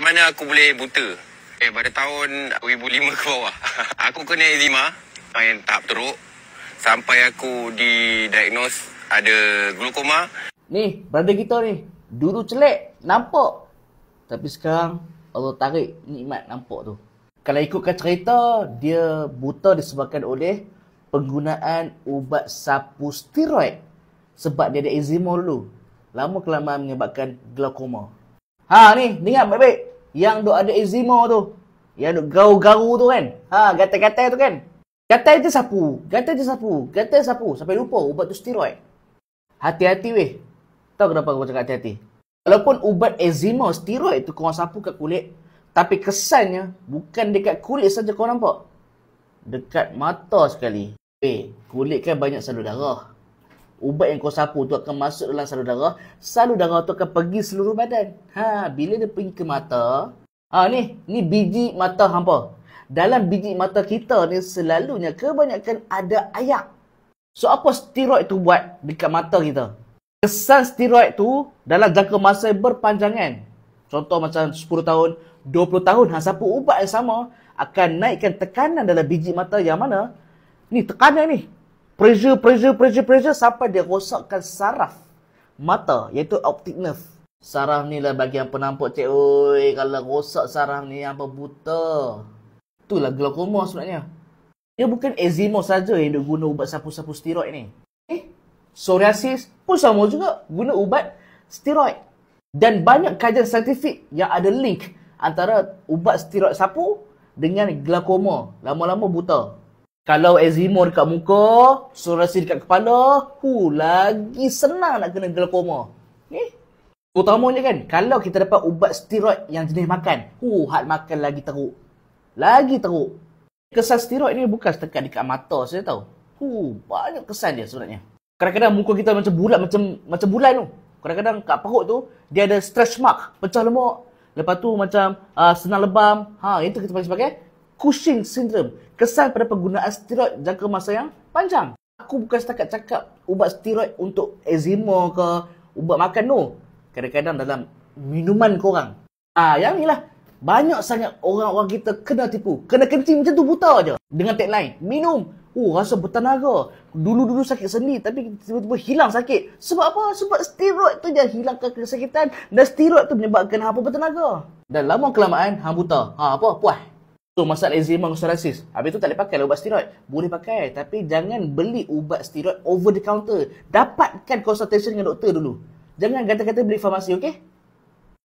Macam mana aku boleh buta? Eh, pada tahun 2005 ke bawah. aku kena eczema yang tahap teruk. Sampai aku didiagnose ada glukoma. Ni, brother kita ni. Dulu celek, nampak. Tapi sekarang, Allah tarik nikmat nampak tu. Kalau ikutkan cerita, dia buta disebabkan oleh penggunaan ubat sapu steroid. Sebab dia ada eczema dulu. Lama kelamaan menyebabkan glaukoma. Ha ni, dengar baik-baik. Yang duk ada eczema tu. Yang duk garu-garu tu kan. Ha, gatal-gatal tu kan. Gatal je sapu. Gatal je sapu. Gatal sapu. Sampai lupa ubat tu steroid. Hati-hati weh. Tahu kenapa aku cakap hati-hati? Walaupun ubat eczema steroid tu korang sapu kat kulit. Tapi kesannya bukan dekat kulit saja kau nampak. Dekat mata sekali. Eh, kulit kan banyak salur darah. Ubat yang kau sapu tu akan masuk dalam salur darah. Salur darah tu akan pergi seluruh badan. Ha, bila dia pergi ke mata. Ha ni, ni biji mata hampa. Dalam biji mata kita ni selalunya kebanyakan ada ayak. So apa steroid tu buat dekat mata kita? Kesan steroid tu dalam jangka masa berpanjangan. Contoh macam 10 tahun, 20 tahun, ha, sapu ubat yang sama akan naikkan tekanan dalam biji mata yang mana? Ni tekanan ni. Pressure, pressure, pressure, pressure sampai dia rosakkan saraf mata iaitu optic nerve. Saraf ni lah bagian penampak cik. Oi, kalau rosak saraf ni apa buta. Itulah glaukoma sebenarnya. Dia bukan eczema saja yang dia guna ubat sapu-sapu steroid ni. Eh, psoriasis pun sama juga guna ubat steroid. Dan banyak kajian saintifik yang ada link antara ubat steroid sapu dengan glaukoma. Lama-lama buta. Kalau eczema dekat muka, psoriasis dekat kepala, hu, lagi senang nak kena glaukoma. Ni, utamanya kan, kalau kita dapat ubat steroid yang jenis makan, hu, had makan lagi teruk. Lagi teruk. Kesan steroid ni bukan setakat dekat mata saya tahu. Hu, banyak kesan dia sebenarnya. Kadang-kadang muka kita macam bulat macam macam bulan tu. Kadang-kadang kat perut tu dia ada stretch mark, pecah lemak. Lepas tu macam uh, senang lebam. Ha, itu kita panggil sebagai Cushing syndrome. Kesan pada penggunaan steroid jangka masa yang panjang. Aku bukan setakat cakap ubat steroid untuk eczema ke ubat makan tu. Kadang-kadang dalam minuman korang. Ah, yang ni lah. Banyak sangat orang-orang kita kena tipu. Kena kencing macam tu buta je. Dengan tagline. Minum. Oh, rasa bertenaga. Dulu-dulu sakit sendi tapi tiba-tiba hilang sakit. Sebab apa? Sebab steroid tu je hilangkan kesakitan. Dan steroid tu menyebabkan hampa bertenaga. Dan lama kelamaan, hang buta. Ha, apa? Puas. So, masalah eczema dan psoriasis. Habis tu tak boleh pakai lah ubat steroid. Boleh pakai. Tapi jangan beli ubat steroid over the counter. Dapatkan consultation dengan doktor dulu. Jangan kata-kata beli farmasi, okey?